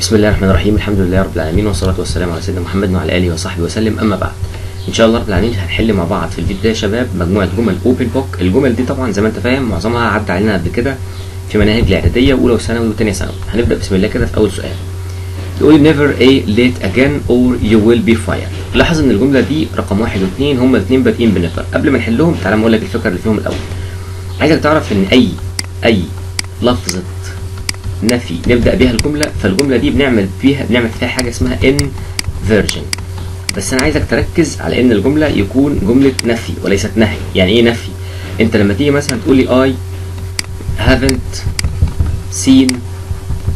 بسم الله الرحمن الرحيم. الحمد لله رب العالمين والصلاة والسلام على سيدنا محمد وعلى آله وصحبه وسلم. أما بعد إن شاء الله رب العالمين هنحل مع بعض في الفيديو ده يا شباب. مجموعة جمل أوبن بوك الجمل دي طبعا زي ما أنت فاهم معظمها عدى علينا قبل كده في مناهج الإعدادية وأولى وثانوي وتانية ثانوي. هنبدأ بسم الله كده في أول سؤال. بيقول never a late again or you will be fired. لاحظ إن الجملة دي رقم واحد واثنين هما الاثنين بادئين بنفر قبل ما نحلهم تعالى أقول لك الفكرة اللي فيهم الأول. عايزك تعرف إن أي أي لفظة نفي نبدأ بيها الجملة. فالجملة دي بنعمل فيها بنعمل فيها حاجة اسمها inversion بس أنا عايزك تركز على إن الجملة يكون جملة نفي وليست نهي. يعني إيه نفي؟ أنت لما تيجي مثلا تقول لي I haven't seen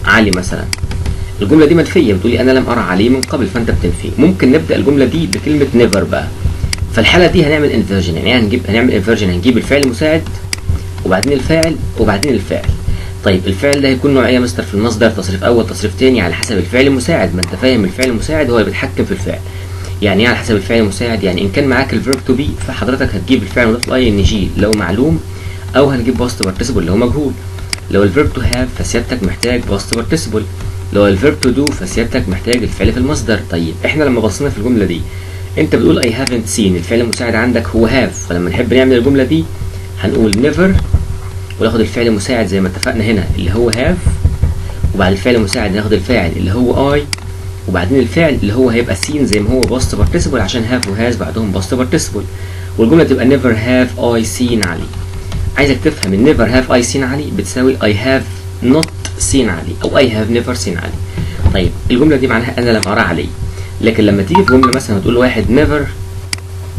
علي مثلا. الجملة دي منفيه بتقولي أنا لم أرى علي من قبل فأنت بتنفي. ممكن نبدأ الجملة دي بكلمة never بقى. فالحالة دي هنعمل inversion. يعني هنجيب هنعمل inversion هنجيب الفعل المساعد وبعدين الفاعل وبعدين الفاعل. طيب الفعل ده هيكون نوعية مستر في المصدر تصريف أول تصريف تاني على حسب الفعل المساعد. ما أنت فاهم الفعل المساعد هو اللي بيتحكم في الفعل. يعني إيه على حسب الفعل المساعد؟ يعني إن كان معاك ال verb to be فحضرتك هتجيب الفعل مضاف ل ing لو معلوم أو هنجيب past participle لو مجهول. لو ال verb to have فسيادتك محتاج past participle لو ال verb to do فسيادتك محتاج الفعل في المصدر. طيب إحنا لما بصينا في الجملة دي أنت بتقول I haven't seen الفعل المساعد عندك هو have فلما نحب نعمل الجملة دي هنقول never وناخد الفعل المساعد زي ما اتفقنا هنا اللي هو have وبعد الفعل المساعد ناخد الفاعل اللي هو I وبعدين الفعل اللي هو هيبقى seen زي ما هو past participle عشان have و has بعدهم past participle والجملة تبقى never have I seen Ali. عايزك تفهم ان never have I seen Ali بتساوي I have not seen Ali أو I have never seen Ali. طيب الجملة دي معناها أنا لم ارى علي. لكن لما تيجي في جملة مثلا تقول لواحد never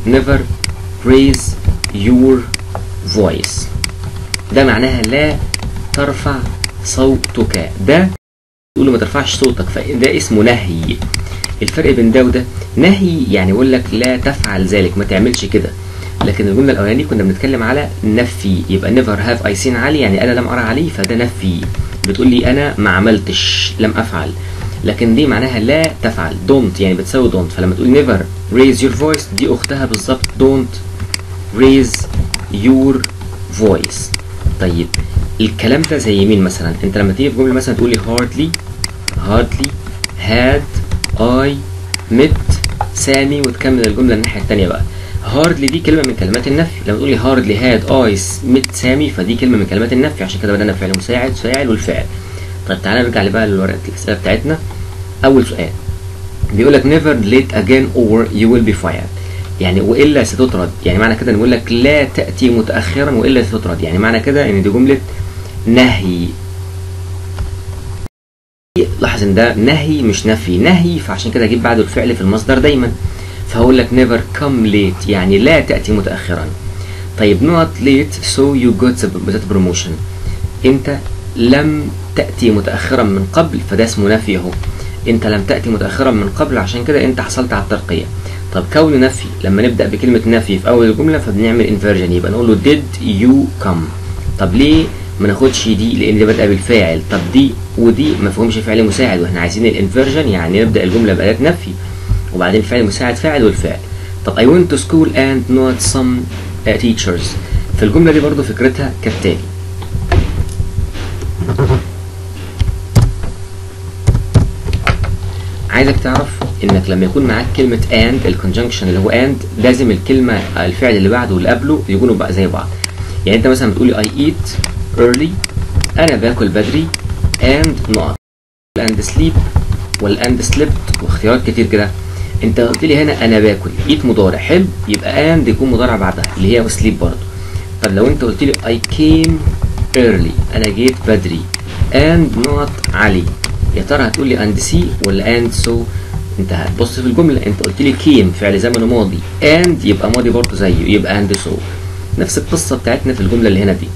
نيفر raise your voice. ده معناها لا ترفع صوتك. ده تقول له ما ترفعش صوتك فده اسمه نهي. الفرق بين ده وده نهي يعني يقول لك لا تفعل ذلك ما تعملش كده. لكن الجملة الأولانية كنا بنتكلم على نفي يبقى never have I seen علي يعني أنا لم أرى علي فده نفي. بتقول لي أنا ما عملتش لم أفعل. لكن دي معناها لا تفعل don't يعني بتساوي don't. فلما تقول never raise your voice دي أختها بالظبط don't raise your voice. طيب الكلام ده زي مين مثلا؟ أنت لما تيجي في جمله مثلا تقولي hardly hardly had I met سامي وتكمل الجملة الناحية الثانية بقى. hardly دي كلمة من كلمات النفي. لما تقولي hardly had I met سامي فدي كلمة من كلمات النفي. عشان كده بدأنا بفعل مساعد فاعل والفعل. طيب تعالى نرجع بقى لورقه الأسئلة بتاعتنا. أول سؤال. بيقول لك never late again or you will be fired. يعني وإلا ستطرد. يعني معنى كده نقول لك لا تأتي متأخرا وإلا ستطرد. يعني معنى كده إن دي جملة نهي. لاحظ إن ده نهي مش نفي. نهي فعشان كده أجيب بعده الفعل في المصدر دايما. فهقول لك never come late يعني لا تأتي متاخرا. طيب not late so you got that promotion. أنت لم تأتي متاخرا من قبل فده اسمه نفي أهو. أنت لم تأتي متاخرا من قبل عشان كده أنت حصلت على الترقية. طب كون نفي لما نبدأ بكلمة نفي في أول الجمله فبنعمل inversion يبقى نقول له did you come طب ليه ما ناخدش دي لأن دي بادئه بالفاعل؟ طب دي ودي ما فيهمش فعل مساعد وإحنا عايزين ال inversion يعني نبدأ الجملة بأداة نفي وبعدين فعل مساعد فاعل والفعل طب I went to school and not some uh, teachers. في الجملة دي برضو فكرتها كالتالي. عايزك تعرف إنك لما يكون معاك كلمة and الكونجنكشن اللي هو and لازم الكلمة الفعل اللي بعده واللي قبله يكونوا بقى زي بعض. يعني أنت مثلا بتقولي I eat early أنا باكل بدري and not. and sleep وال and slept واختيارات كتير كده. أنت قلت لي هنا أنا باكل eat مضارع حلو يبقى and يكون مضارع بعدها اللي هي sleep برضه. طب لو أنت قلت لي I came early أنا جيت بدري and not علي. يا ترى هتقول لي and see ولا and so انت هتبص في الجملة انت قلت لي came فعل زمنه ماضي. and يبقى ماضي برضه زيه يبقى and so. نفس القصة بتاعتنا في الجملة اللي هنا دي.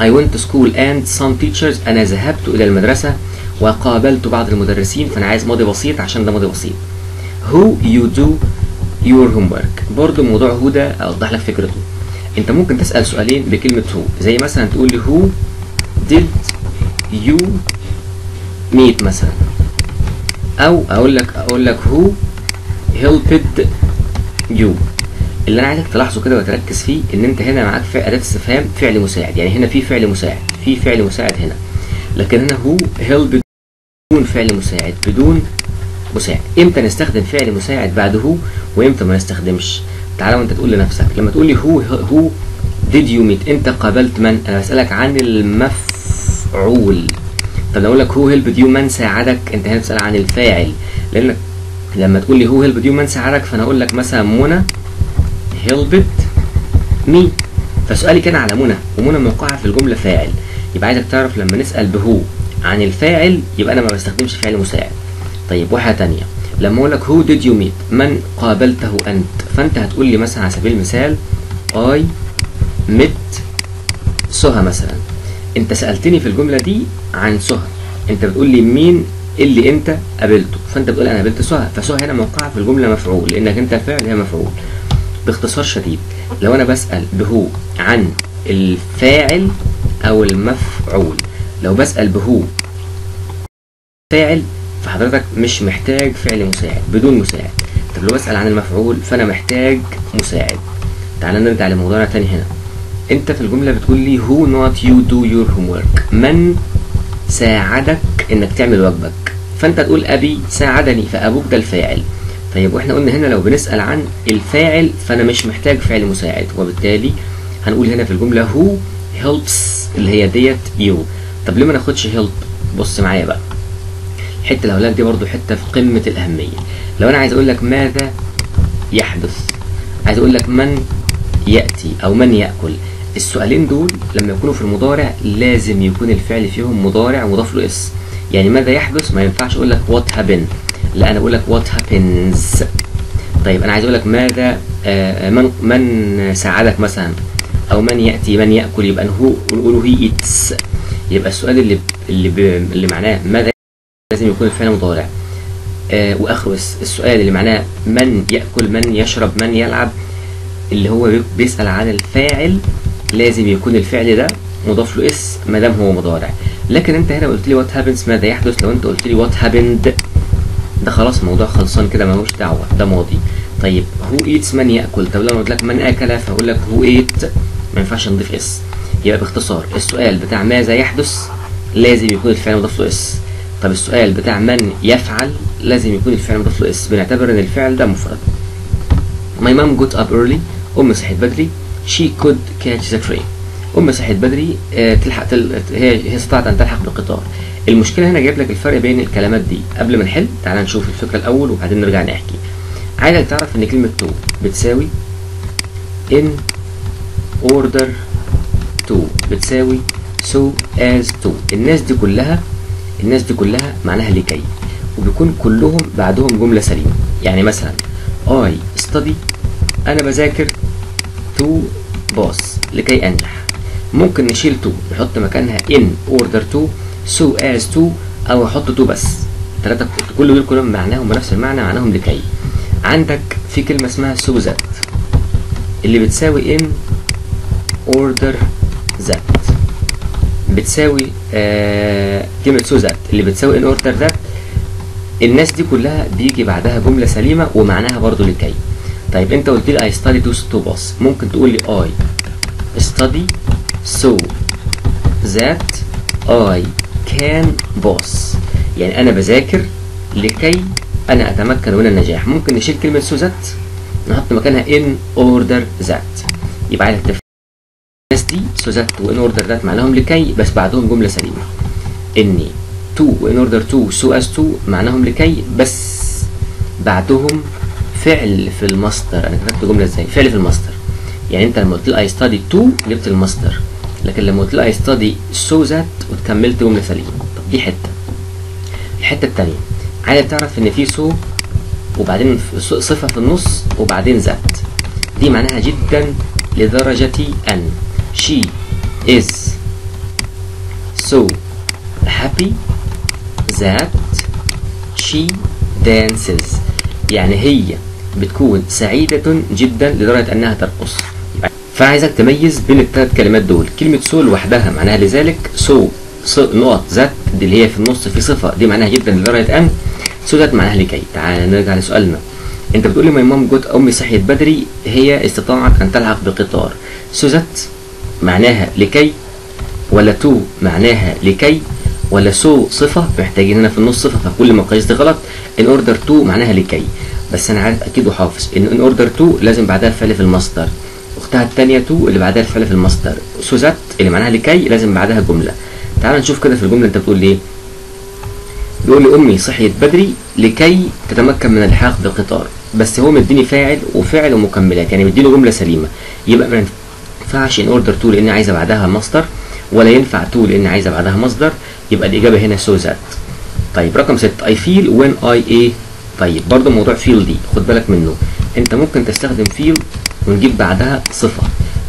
I went to school and some teachers أنا ذهبت إلى المدرسة وقابلت بعض المدرسين فأنا عايز ماضي بسيط عشان ده ماضي بسيط. Who you do your homework برضه موضوع هو ده أوضح لك فكرته. أنت ممكن تسأل سؤالين بكلمة who. زي مثلا تقول لي who did you meet مثلا. أو أقول لك أقول لك who helped you. اللي أنا عايزك تلاحظه كده وتركز فيه إن أنت هنا معاك اداه استفهام فعل مساعد. يعني هنا في فعل مساعد. في فعل مساعد هنا. لكن هنا who helped بدون فعل مساعد. بدون مساعد. إمتى نستخدم فعل مساعد بعد who وإمتى ما نستخدمش؟ تعالى وأنت تقول لنفسك. لما تقول لي who who did you meet أنت قابلت من؟ أنا بسألك عن المفعول. طب لو أقول لك who helped you من ساعدك انت هنا بتسأل عن الفاعل. لانك لما تقول لي who helped you من ساعدك فأنا أقول لك مثلا منى helped me. فسؤالي كان على منى ومنى موقعها في الجملة فاعل. يبقى عايزك تعرف لما نسأل ب who عن الفاعل يبقى أنا ما بستخدمش فعل مساعد. طيب واحدة تانية. لما أقول لك who did you meet من قابلته أنت؟ فأنت هتقول لي مثلا على سبيل المثال I met سهى مثلا. انت سألتني في الجملة دي عن سهى انت بتقول لي مين اللي انت قابلته. فانت بتقول أنا قابلت سهى فسهى هنا موقعها في الجملة مفعول لانك انت الفعل هي مفعول. باختصار شديد لو أنا بسأل بهو عن الفاعل أو المفعول لو بسأل بهو فاعل فحضرتك مش محتاج فعل مساعد بدون مساعد. طب لو بسأل عن المفعول فأنا محتاج مساعد. تعال نرجع لموضوعنا تاني هنا. انت في الجملة بتقول لي who not you do your homework. من ساعدك انك تعمل واجبك. فانت تقول أبي ساعدني فأبوك ده الفاعل. طيب وإحنا قلنا هنا لو بنسأل عن الفاعل فأنا مش محتاج فعل مساعد وبالتالي هنقول هنا في الجملة who helps اللي هي ديت you. طب ليه ما ناخدش help بص معايا بقى. الحتة هقولها دي برضو حتة في قمة الأهمية. لو أنا عايز أقول لك ماذا يحدث عايز أقول لك من يأتي أو من يأكل السؤالين دول لما يكونوا في المضارع لازم يكون الفعل فيهم مضارع مضاف له اس. يعني ماذا يحدث؟ ما ينفعش أقول لك what happen لا أنا أقول لك what happens طيب أنا عايز أقول لك ماذا آه من من ساعدك مثلا؟ أو من يأتي من يأكل؟ يبقى who نقول who eats يبقى السؤال اللي اللي. اللي معناه ماذا لازم يكون الفعل مضارع؟ آه وآخره السؤال اللي معناه من يأكل من يشرب من يلعب اللي هو بيسأل عن الفاعل لازم يكون الفعل ده مضاف له s ما دام هو مضارع. لكن انت هنا قلت لي what happens ماذا يحدث؟ لو انت قلت لي what happened ده خلاص الموضوع خلصان كده ملوش دعوة ده ماضي. طيب who eats من يأكل؟ طب لو أنا قلت لك من أكل فأقول لك who ate ما ينفعش نضيف s. يبقى باختصار السؤال بتاع ماذا يحدث؟ لازم يكون الفعل مضاف له s. طب السؤال بتاع من يفعل؟ لازم يكون الفعل مضاف له s. بنعتبر إن الفعل ده مفرد. My mom got up early. أم صحيت بدري. She could catch the train أم صحيت بدري آه تلحق تل... هي هي استطاعت أن تلحق بالقطار. المشكلة هنا جايب لك الفرق بين الكلمات دي. قبل ما نحل تعال نشوف الفكرة الأول وبعدين نرجع نحكي. عايزك تعرف إن كلمة to بتساوي in order to. بتساوي so as to. الناس دي كلها الناس دي كلها معناها لكي وبيكون كلهم بعدهم جملة سليمة. يعني مثلا I study أنا بذاكر to boss لكي أنجح. ممكن نشيل to نحط مكانها in order to so as to أو أحط to بس. ثلاثة كل دول كلهم معناهم بنفس المعنى معناهم لكي. عندك في كلمة اسمها so that اللي بتساوي in order that بتساوي آه كلمة so that اللي بتساوي in order that الناس دي كلها بيجي بعدها جملة سليمة ومعناها برضو لكي. طيب انت قلت لي I study to, to boss ممكن تقول لي I study so that I can boss. يعني أنا بذاكر لكي أنا أتمكن من النجاح. ممكن نشيل كلمة so that نحط مكانها in order that. يبقى عايزك تفهم الناس دي so that و in order that معناهم لكي بس بعدهم جملة سليمة. إني to و in order to so as to معناهم لكي بس بعدهم فعل في المصدر أنا كتبت جملة إزاي؟ فعل في المصدر يعني أنت لما قلت لي I study to جبت المصدر لكن لما قلت لي I study so that وكملت جملة سليمه طب دي حتة. الحتة الثانية عايز تعرف إن في so وبعدين صفة في النص وبعدين ذات دي معناها جدا لدرجة أن. She is so happy that she dances. يعني هي بتكون سعيدة جدا لدرجة أنها ترقص. فعايزك تميز بين الثلاث كلمات دول. كلمة so لوحدها معناها لذلك. so نقط that اللي هي في النص في صفة. دي معناها جدا لدرجة أن. so that معناها لكي. تعال نرجع لسؤالنا. أنت بتقول لي my mum got أمي صحيت بدري هي استطاعت أن تلحق بقطار. so that معناها لكي ولا to معناها لكي ولا so صفة. محتاجين هنا في النص صفة فكل المقاييس دي غلط. in order to معناها لكي. بس أنا عارف أكيد وحافظ. ان in order to لازم بعدها الفعل في المصدر. أختها الثانية to اللي بعدها الفعل في المصدر. so that اللي معناها لكي لازم بعدها جملة. تعال نشوف كده في الجملة أنت بتقول إيه بيقول لي أمي صحيت بدري لكي تتمكن من الحاق بالقطار. بس هو مديني فاعل وفعل ومكملات يعني مديني جملة سليمة. يبقى ما ينفعش in order to لأن عايزة بعدها مصدر ولا ينفع to لأن عايزة بعدها مصدر. يبقى الإجابة هنا so that طيب رقم 6 I feel when I إيه طيب برضه موضوع feel دي خد بالك منه. انت ممكن تستخدم feel ونجيب بعدها صفه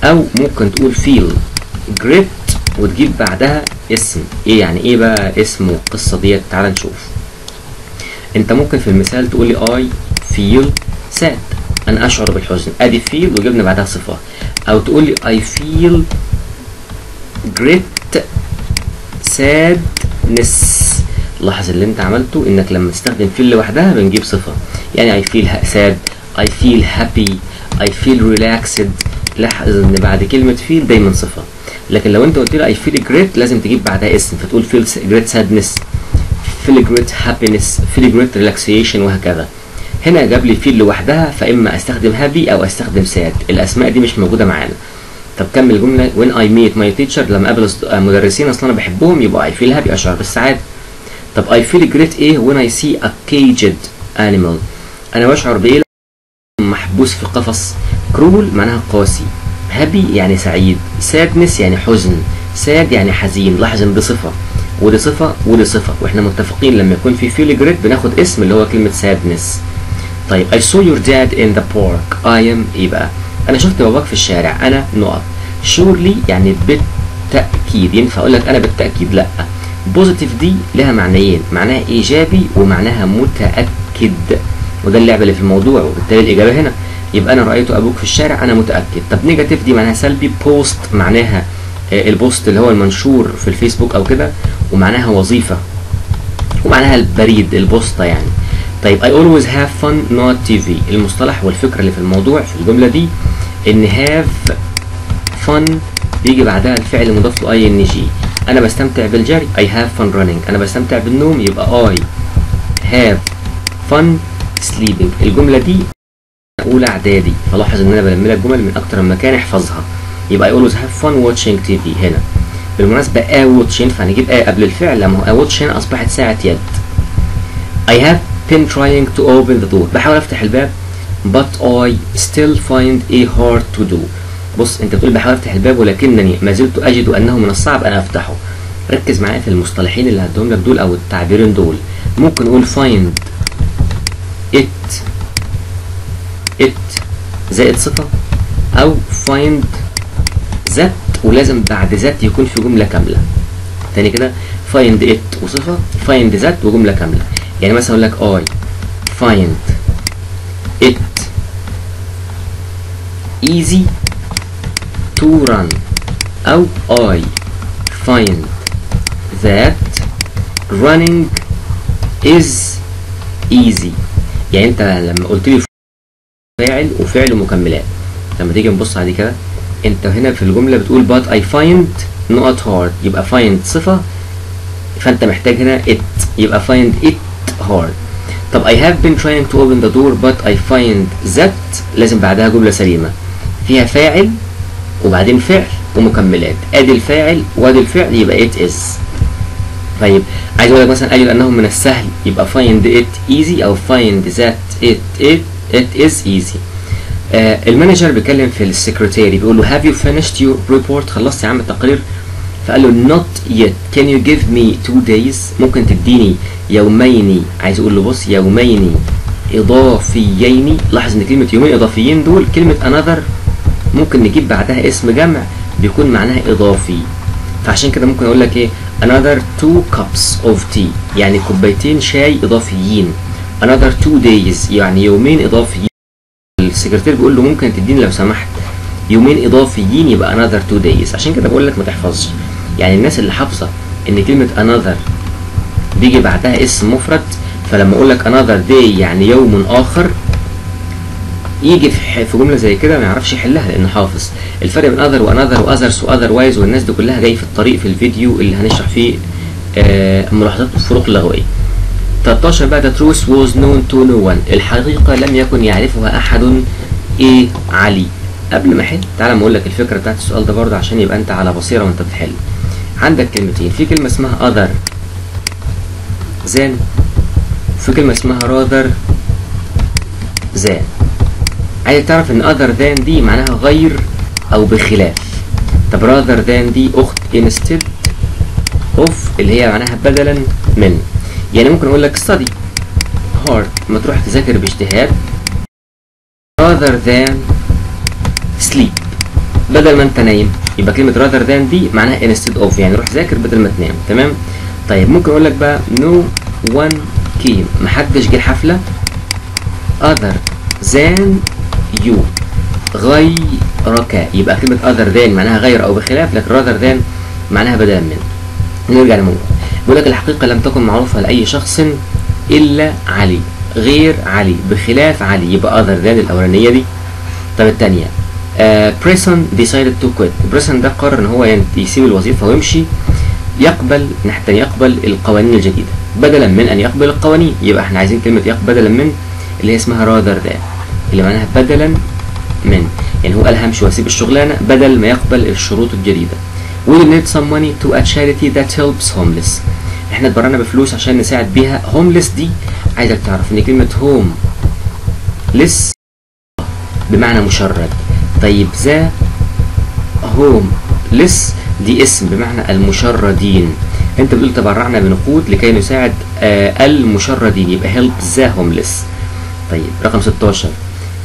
أو ممكن تقول feel great وتجيب بعدها اسم. إيه يعني إيه بقى اسم والقصة ديت؟ تعال نشوف. انت ممكن في المثال تقول لي I feel sad أنا اشعر بالحزن. ادي feel وجبنا بعدها صفه أو تقول لي I feel great sadness لاحظ اللي انت عملته انك لما تستخدم feel لوحدها بنجيب صفة. يعني I feel sad I feel happy I feel relaxed. لاحظ إن بعد كلمة feel دايما صفة. لكن لو انت قلت لي I feel great لازم تجيب بعدها اسم. فتقول feel great sadness feel great happiness feel great relaxation وهكذا. هنا جاب لي feel لوحدها فإما أستخدم happy أو أستخدم sad. الأسماء دي مش موجودة معانا. طب كمل الجمله when I meet my teacher لما أقابل مدرسين أصلا أنا بحبهم يبقى I feel happy أشعر بالسعادة. طب I feel great إيه when I see a caged animal. أنا بشعر بإيه؟ محبوس في قفص cruel معناها قاسي. happy يعني سعيد. sadness يعني حزن. sad يعني حزين. لاحظ إن دي صفة. ودي صفة ودي صفة. وإحنا متفقين لما يكون في feel great بناخد اسم اللي هو كلمة sadness طيب I saw your dad in the park. I am إيه بقى؟ أنا شفت باباك في الشارع. أنا نقط surely يعني بالتأكيد. ينفع أقول لك أنا بالتأكيد؟ لأ. positive دي لها معنيين معناها إيجابي ومعناها متأكد. وده اللعبة اللي في الموضوع وبالتالي الإجابة هنا. يبقى أنا رأيت أبوك في الشارع أنا متأكد. طب negative دي معناها سلبي post معناها ال post اللي هو المنشور في الفيسبوك أو كده ومعناها وظيفة. ومعناها البريد البوسطه يعني. طيب I always have fun not TV المصطلح والفكرة اللي في الموضوع في الجملة دي إن have fun بيجي بعدها الفعل مضاف له اي جي أنا بستمتع بالجري. I have fun running. أنا بستمتع بالنوم. يبقى I have fun sleeping. الجملة دي أولى إعدادي. فلاحظ إن أنا بلم لك جمل من أكتر من مكان احفظها. يبقى I always have fun watching TV هنا. بالمناسبة a watch ينفع نجيب a قبل الفعل. لما هو a watch هنا أصبحت ساعة يد. I have been trying to open the door. بحاول أفتح الباب but I still find a hard to do. بص أنت بتقول بحاول أفتح الباب ولكنني ما زلت أجد أنه من الصعب أن أفتحه. ركز معايا في المصطلحين اللي هديهم لك دول أو التعبيرين دول. ممكن نقول find it it زائد صفة أو find ذات ولازم بعد ذات يكون في جملة كاملة. تاني كده find it وصفة find ذات وجملة كاملة. يعني مثلا أقول لك I find it easy to run أو I find. That running is easy. يعني انت لما قلت لي فاعل وفعل ومكملات لما تيجي نبص دي كده انت هنا في الجملة بتقول but I find not hard. يبقى find صفة فانت محتاج هنا it. يبقى find it hard. طب I have been trying to open the door but I find that لازم بعدها جملة سليمة. فيها فاعل وبعدين فعل ومكملات. آدي الفاعل وادي الفعل يبقى it is. طيب عايز أقول لك مثلا اجد انه من السهل. يبقى find it easy أو that it it it is easy. آه المانجر بيكلم في السكرتيري. بيقول له have you finished your report? خلصت يا عم التقرير. فقال له not yet. Can you give me two days ممكن تديني يومين. عايز أقول له بص يومين إضافيين. لاحظ إن كلمة يومين إضافيين دول كلمة another ممكن نجيب بعدها اسم جمع بيكون معناها إضافي. فعشان كده ممكن أقول لك إيه؟ Another two cups of tea. يعني كوبايتين شاي إضافيين. Another two days. يعني يومين إضافيين. السكرتير بيقول له ممكن تديني لو سمحت. يومين إضافيين يبقى another two days. عشان كده بقول لك ما تحفظش. يعني الناس اللي حافظة إن كلمة another بيجي بعدها اسم مفرد فلما أقول لك another day يعني يوم آخر يجي في في جملة زي كده ما يعرفش يحلها لأنه حافظ. الفرق بين other وانذر واذرز واذروايز والناس دي كلها جاي في الطريق في الفيديو اللي هنشرح فيه آه ملاحظات الفروق اللغويه 13 بقى the truth was known to no one. الحقيقة لم يكن يعرفها أحد إيه؟ علي. قبل ما أحل تعالى ما أقول لك الفكرة بتاعت السؤال ده برضه عشان يبقى أنت على بصيرة وأنت بتحل. عندك كلمتين. في كلمة اسمها other. than في كلمة اسمها rather than عايز تعرف إن other than دي معناها غير أو بخلاف. طب rather than دي أخت instead of اللي هي معناها بدلا من. يعني ممكن أقول لك study. Hard ما تروح تذاكر باجتهاد. rather than sleep. بدل ما أنت نايم. يبقى كلمة rather than دي معناها instead of. يعني روح ذاكر بدل ما تنام. تمام؟ طيب ممكن أقول لك بقى no one came. محدش جه الحفلة other than you غيرك يبقى كلمة other than معناها غير أو بخلاف لكن rather than معناها بدلا من. نرجع للموضوع بيقول لك الحقيقة لم تكن معروفة لأي شخص إلا علي. غير علي. بخلاف علي. يبقى other than الأولانية دي. طب التانية. بريسون decided to quit. بريسون ده قرر إن هو يسيب الوظيفة ويمشي. يقبل حتى يقبل القوانين الجديدة. بدلا من أن يقبل القوانين. يبقى إحنا عايزين كلمة يقبل بدلا من اللي هي اسمها rather than. اللي معناها بدلا من. يعني هو قال همشي وأسيب الشغلانة بدل ما يقبل الشروط الجديدة. We need some money to a charity that helps homeless. إحنا اتبرعنا بفلوس عشان نساعد بيها homeless دي. عايزك تعرف إن كلمة home less بمعنى مشرد. طيب ذا هوم لس دي اسم بمعنى المشردين. أنت بتقول تبرعنا بنقود لكي نساعد آه المشردين. يبقى help ذا homeless. طيب رقم 16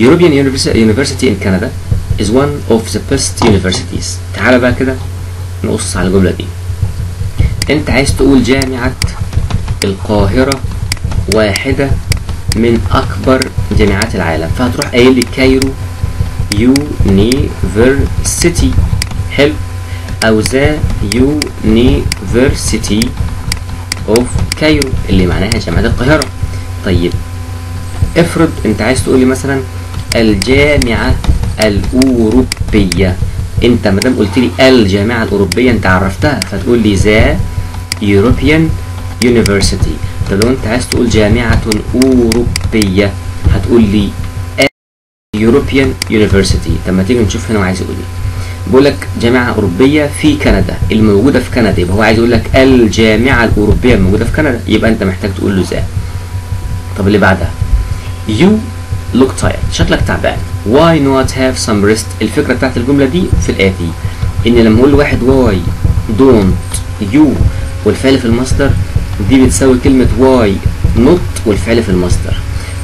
European University in Canada is one of the best universities. تعال بقى كده نقص على الجملة دي. أنت عايز تقول جامعة القاهرة واحدة من أكبر جامعات العالم. فهتروح قايل لي Cairo University. حلو. أو the University of Cairo اللي معناها جامعة القاهرة. طيب افرض أنت عايز تقول لي مثلا الجامعة الأوروبية. أنت ما دام قلت لي الجامعة الأوروبية أنت عرفتها. فتقول لي ذا European University. طب لو أنت عايز تقول جامعة أوروبية هتقول لي European University. طب ما تيجي نشوف هنا وعايز يقول إيه. بقول لك جامعة أوروبية في كندا الموجودة في كندا. يبقى هو عايز يقول لك الجامعة الأوروبية الموجودة في كندا. يبقى أنت محتاج تقول له ذا طب اللي بعدها؟ You look tired. شكلك تعبان. Why not have some rest? الفكرة بتاعت الجملة دي في الآتي إن لما أقول لواحد why don't you والفعل في المصدر دي بتساوي كلمة why not والفعل في المصدر.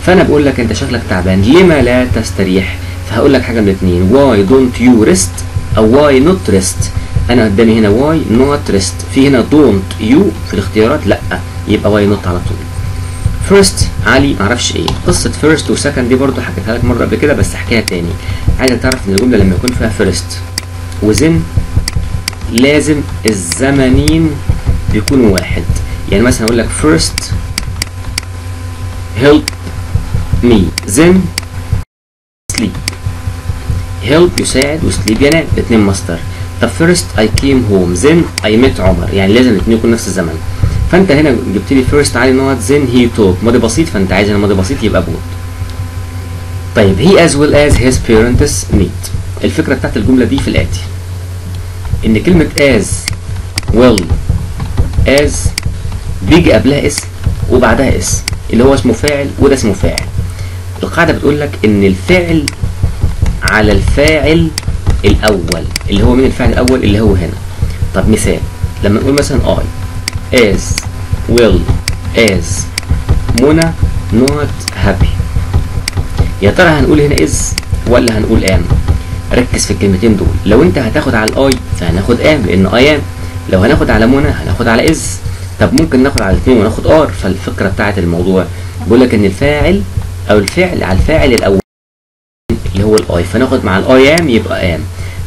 فأنا بقول لك أنت شكلك تعبان. لما لا تستريح؟ فهقول لك حاجة من الاتنين. Why don't you rest أو why not rest أنا قدامي هنا why not rest. في هنا don't you في الاختيارات؟ لأ. يبقى why not على طول. first علي معرفش إيه. قصة first و second دي برضو حكيتها لك مرة قبل كده بس أحكيها تاني. عايزك تعرف إن الجملة لما يكون فيها first و then لازم الزمنين بيكونوا واحد. يعني مثلا أقول لك first help me. then sleep. help يساعد و sleep ينام. الاتنين مصدر طب first I came home. then I met عمر. يعني لازم الاتنين يكونوا نفس الزمن. فانت هنا جبت لي first علي not then he talk. ماضي بسيط فانت عايز هنا ماضي بسيط يبقى بود طيب he as well as his parents meet الفكرة بتاعت الجملة دي في الآتي. إن كلمة as well as بيجي قبلها اسم وبعدها اسم اللي هو اسمه فاعل وده اسمه فاعل. القاعدة بتقول لك إن الفعل على الفاعل الأول. اللي هو مين الفاعل الأول؟ اللي هو هنا. طب مثال لما نقول مثلا I. as well as منى not happy. يا ترى هنقول هنا is ولا هنقول am ركز في الكلمتين دول. لو انت هتاخد على ال I فهناخد am لأن I am. لو هناخد على منى هناخد على is. طب ممكن ناخد على الاثنين وناخد are فالفكرة بتاعت الموضوع. بيقول لك إن الفاعل أو الفعل على الفاعل الأول اللي هو ال I فناخد مع ال I am يبقى am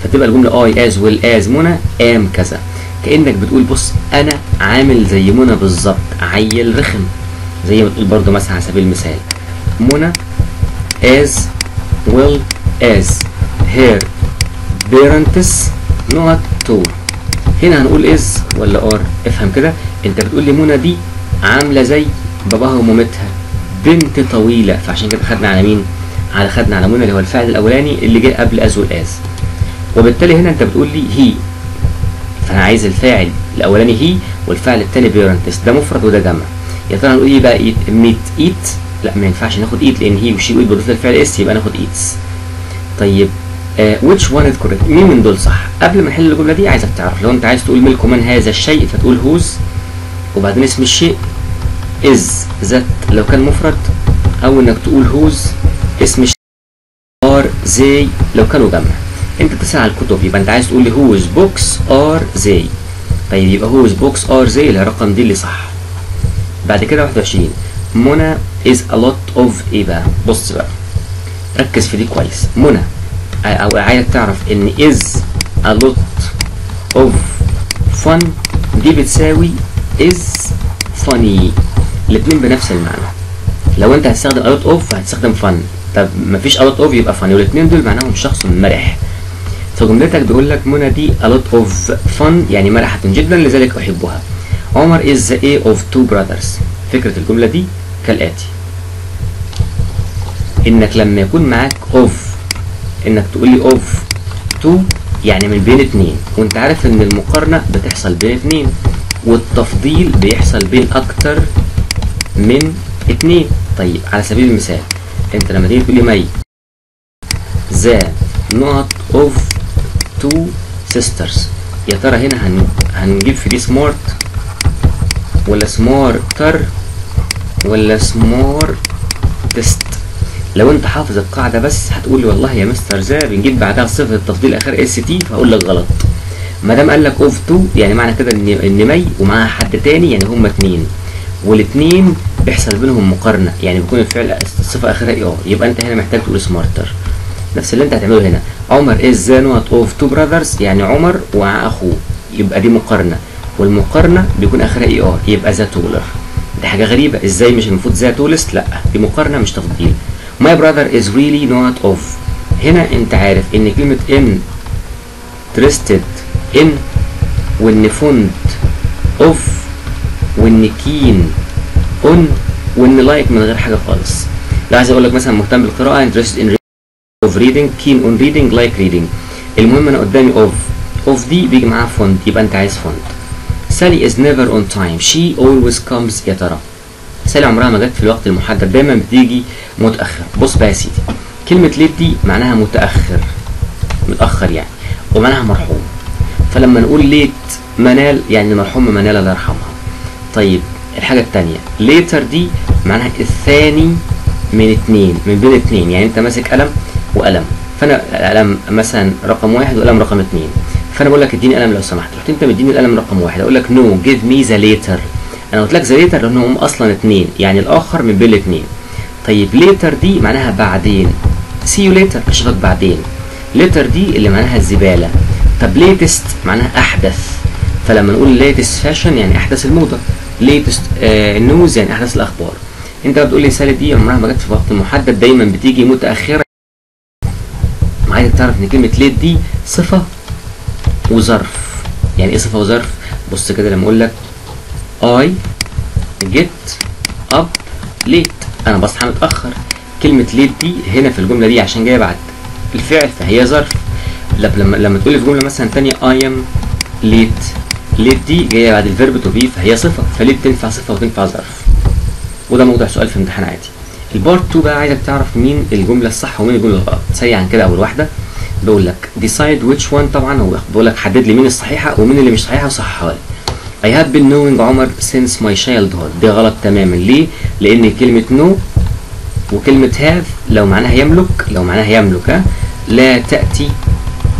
فتبقى الجملة I as well as منى am كذا. كأنك بتقول بص أنا عامل زي منى بالظبط عيل رخم. زي ما تقول برضو مثلا على سبيل المثال منى as well as her parents not to. هنا هنقول is ولا are افهم كده؟ أنت بتقول لي منى دي عاملة زي باباها ومامتها بنت طويلة. فعشان كده خدنا على مين؟ على خدنا على منى اللي هو الفعل الأولاني اللي جه قبل از والاز وبالتالي هنا أنت بتقول لي هي فانا عايز الفاعل الأولاني هي والفعل الثاني بيرنتس ده مفرد وده جمع. يا ترى نقول إيه بقى؟ إيت ميت إيت؟ لا ما ينفعش ناخد إيت لأن هي وشي وايت بضيف الفعل إس يبقى ناخد إيتس. طيب which one is correct مين من دول صح؟ قبل ما نحل الجملة دي عايزك تعرف. لو أنت عايز تقول ملك من هذا الشيء فتقول whose وبعدين اسم الشيء is that لو كان مفرد أو إنك تقول whose اسم الشيء are these لو كانوا جمع. انت بتسال على الكتب يبقى انت عايز تقول لي whose books are these طيب يبقى whose books are these الرقم دي اللي صح. بعد كده 21 منى is a lot of إيه بقى بص بقى. ركز في دي كويس. منى. أو عايزك تعرف إن is a lot of fun. دي بتساوي is funny. الاتنين بنفس المعنى. لو انت هتستخدم a lot of هتستخدم fun. طب مفيش a lot of يبقى funny. والاتنين دول معناهم شخص مرح. فجملتك بيقول لك منى دي a lot of fun يعني مرحة جدا لذلك أحبها. عمر is the A of two brothers. فكرة الجملة دي كالآتي. إنك لما يكون معاك of إنك تقول لي of two يعني من بين اتنين. وأنت عارف إن المقارنة بتحصل بين اتنين والتفضيل بيحصل بين أكتر من اتنين. طيب على سبيل المثال أنت لما تيجي تقول لي مي ذا not of two sisters. يا ترى هنا هن... هنجيب دي smart ولا smarter ولا smartest لو انت حافظ القاعدة بس هتقول لي والله يا mister the بنجيب بعدها صفه التفضيل آخر st فهقول لك غلط. ما دام قال لك of two يعني معنى كده ان إن مي ومعاها حد تاني يعني هما اتنين. والاثنين بيحصل بينهم مقارنة يعني بيكون الفعل الصفه آخرها er يبقى أنت هنا محتاج تقول smarter نفس اللي انت هتعمله هنا. عمر is the not of two brothers يعني عمر ومع اخوه يبقى دي مقارنة. والمقارنة بيكون آخرها er يبقى the taller دي حاجة غريبة. إزاي مش المفروض the tallest لأ دي مقارنة مش تفضيل. My brother is really not of. هنا أنت عارف إن كلمة interested in وإن fond of وإن keen on وإن like من غير حاجة خالص. لو عايز أقول لك مثلا مهتم بالقراءة interested in of reading keen on reading like reading. المهم أنا قدامي of. Of دي بيجي معاها fond يبقى أنت عايز fond سالي is never on time. She always comes يا ترى. سالي عمرها ما جت في الوقت المحدد. دايما بتيجي متأخر. بص بقى يا سيدي. كلمة ليت دي معناها متأخر. متأخر يعني. ومعناها مرحوم. فلما نقول ليت منال يعني مرحوم منال الله يرحمها. طيب الحاجة الثانية latter دي معناها الثاني من اتنين من بين اتنين. يعني أنت ماسك قلم وقلم. فأنا قلم مثلا رقم واحد وقلم رقم اتنين. فأنا بقول لك اديني قلم لو سمحت. رحت أنت مديني القلم رقم واحد. أقول لك no give me the latter أنا قلت لك the latter لأن هم أصلا اتنين. يعني الآخر من بين الاتنين طيب later دي معناها بعدين. see you later أشوفك بعدين. litter دي اللي معناها الزبالة. طب latest معناها أحدث. فلما نقول latest fashion يعني أحدث الموضة. latest آه news يعني أحدث الأخبار. أنت بتقول لي سالي دي عمرها ما جت في وقت محدد. دايما بتيجي متأخرة. عايزك تعرف إن كلمة late دي صفة وظرف. يعني إيه صفة وظرف؟ بص كده لما أقول لك I get up late. أنا بصحى متأخر. كلمة late دي هنا في الجملة دي عشان جاية بعد الفعل فهي ظرف. لما لما تقول في جملة مثلا ثانية I am late. late دي جاية بعد ال verb to be فهي صفة. ف late تنفع صفة وتنفع ظرف؟ وده موضوع سؤال في امتحان عادي. ال part 2 بقى عايزك تعرف مين الجملة الصح ومين الجملة الغلط. سريعا كده أول واحدة. بيقول لك decide which one طبعا هو بيقول لك حدد لي مين الصحيحة ومين اللي مش صحيحة وصححها لي. I have been knowing Omar since my childhood. دي غلط تماما. ليه؟ لأن كلمة know وكلمة have لو معناها يملك لو معناها يملك ها لا تأتي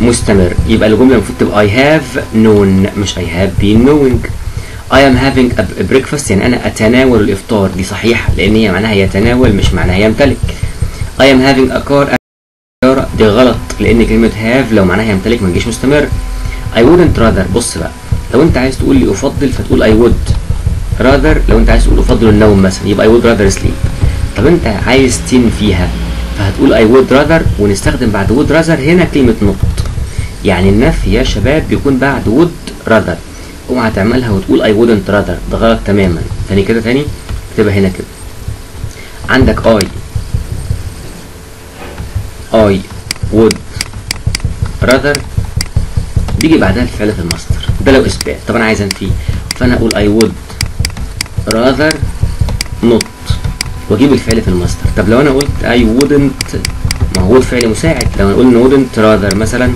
مستمر. يبقى الجملة المفروض تبقى I have known مش I have been knowing. I am having a breakfast يعني أنا أتناول الإفطار. دي صحيحة لأن هي معناها يتناول مش معناها يمتلك I am having a car دي غلط لأن كلمة have لو معناها يمتلك ما تجيش مستمر. I wouldn't rather بص بقى لو أنت عايز تقول لي أفضل فتقول I would rather. لو أنت عايز تقول أفضل النوم مثلا يبقى I would rather sleep. طب أنت عايز تنفيها فهتقول I would rather ونستخدم بعد would rather هنا كلمة not. يعني النفي يا شباب بيكون بعد would rather. اوعى تعملها وتقول I wouldn't rather. ده غلط تماما. تاني كده تاني؟ اكتبها هنا كده. عندك I. I would rather. بيجي بعدها الفعل في المصدر ده لو إثبات. طب أنا عايز انفيه فأنا أقول I would rather not. وأجيب الفعل في المصدر طب لو أنا قلت I wouldn't ما هو الفعل مساعد. لو أنا قلنا wouldn't rather مثلا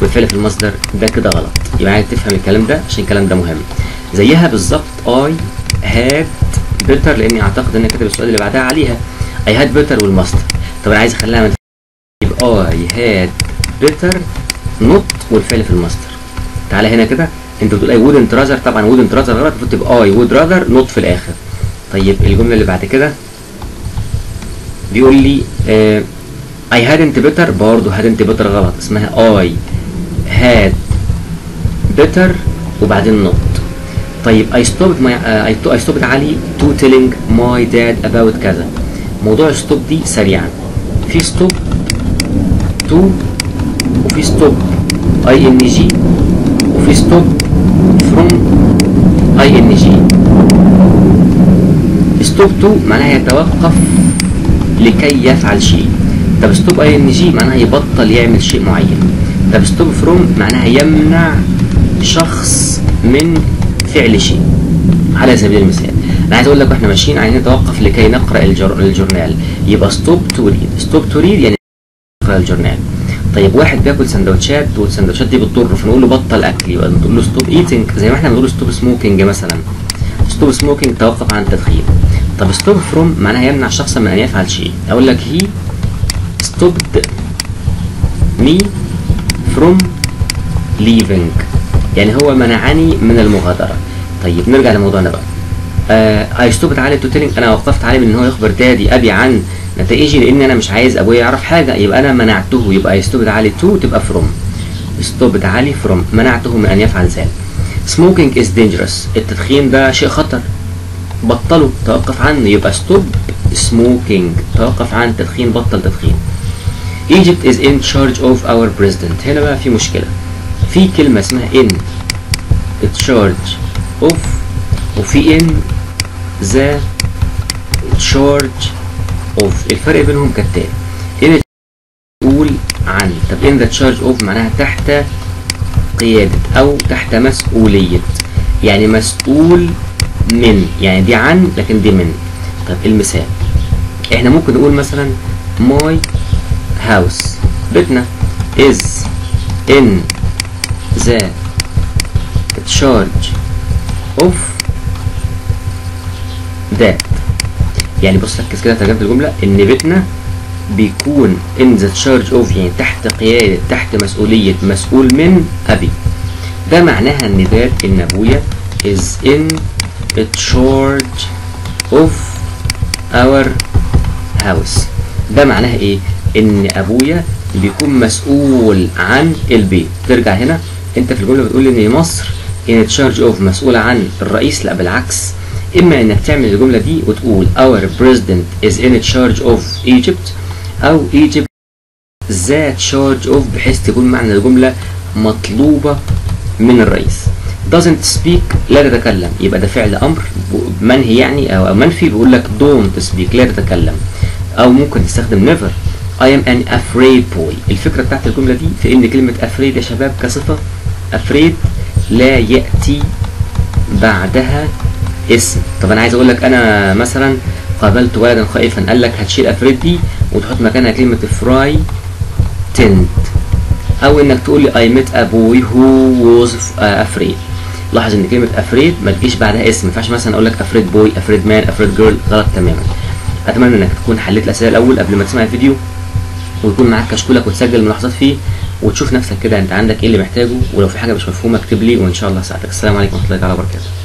والفعل في المصدر ده كده غلط. يبقى عايز تفهم الكلام ده عشان الكلام ده مهم. زيها بالظبط I had better لأني أعتقد ان كاتب السؤال اللي بعدها عليها. I had better والمصدر طب أنا عايز أخليها من يبقى I had better not والفعل في المصدر تعالى هنا كده. أنت بتقول I wouldn't rather طبعا wouldn't rather غلط. المفروض تبقى I would rather not في الآخر. طيب الجملة اللي بعد كده. بيقول لي I hadn't better برضه hadn't better غلط. اسمها I had better وبعدين not طيب my uh, I, I stopped علي to telling my dad about كذا. موضوع stop دي سريعا. في stop to وفي stop ing وفي stop from ing. stop to معناها يتوقف لكي يفعل شيء. طب stop ing معناها يبطل يعمل شيء معين. طب stop from معناها يمنع شخص من فعل شيء. على سبيل المثال أنا عايز أقول لك وإحنا ماشيين عايزين نتوقف لكي نقرأ الجر... الجورنال. يبقى stop to read stop to read يعني نقرأ الجورنال. طيب واحد بياكل سندوتشات والسندوتشات دي بتضره فنقول له بطل أكل. يبقى نقول له stop eating زي ما إحنا بنقول stop smoking مثلا. stop smoking توقف عن التدخين. طب stop from معناها يمنع شخصا من أن يفعل شيء. أقول لك هي stopped me from leaving. يعني هو منعني من المغادرة. طيب نرجع لموضوعنا بقى. آه I stopped علي to telling أنا وقفت علي من إن هو يخبر دادي أبي عن نتائجي لأن أنا مش عايز أبويا يعرف حاجة. يبقى أنا منعته. يبقى I stopped علي to تبقى from. stopped علي from. منعته من أن يفعل ذلك. Smoking is dangerous. التدخين ده شيء خطر. بطله. توقف عنه. يبقى stop smoking. توقف عن التدخين بطل تدخين. Egypt is in charge of our president. هنا بقى في مشكلة. في كلمة اسمها in charge of وفي in the charge of. الفرق بينهم كالتالي. in تقول عن. طب in the charge of معناها تحت قيادة أو تحت مسؤولية. يعني مسؤول من. يعني دي عن لكن دي من. طب المثال. إحنا ممكن نقول مثلا my house. بيتنا is in the charge of that يعني بص ركز كده ترجمة الجملة. إن بيتنا بيكون in the charge of يعني تحت قيادة تحت مسؤولية مسؤول من أبي. ده معناها إن ده إن أبويا is in charge of our house. ده معناها إيه؟ إن أبويا بيكون مسؤول عن البيت. ترجع هنا. انت في الجمله بتقول إن مصر in charge of مسؤولة عن الرئيس لا بالعكس. إما إنك تعمل الجملة دي وتقول our president is in charge of Egypt أو Egypt the charge of بحيث تكون معنى الجملة مطلوبة من الرئيس. doesn't speak لا تتكلم. يبقى ده فعل أمر منهي يعني أو منفي بيقول لك don't speak لا تتكلم. أو ممكن تستخدم never. I am an afraid boy. الفكرة بتاعت الجملة دي في إن كلمة afraid يا شباب كصفة afraid لا يأتي بعدها اسم. طب أنا عايز أقول لك أنا مثلا قابلت ولدا خائفا قال لك هتشيل afraid دي وتحط مكانها كلمة fry tent أو إنك تقول لي met a boy who was afraid لاحظ إن كلمة afraid ما تجيش بعدها اسم. ما ينفعش مثلا أقول لك afraid boy afraid man afraid girl غلط تماما. أتمنى إنك تكون حليت الأسئلة الأول قبل ما تسمع الفيديو ويكون معاك كشكولك وتسجل ملاحظات فيه. وتشوف نفسك كده انت عندك إيه اللي محتاجه ولو في حاجة مش مفهومة اكتب لي وإن شاء الله أساعدك. السلام عليكم ورحمة الله وبركاته.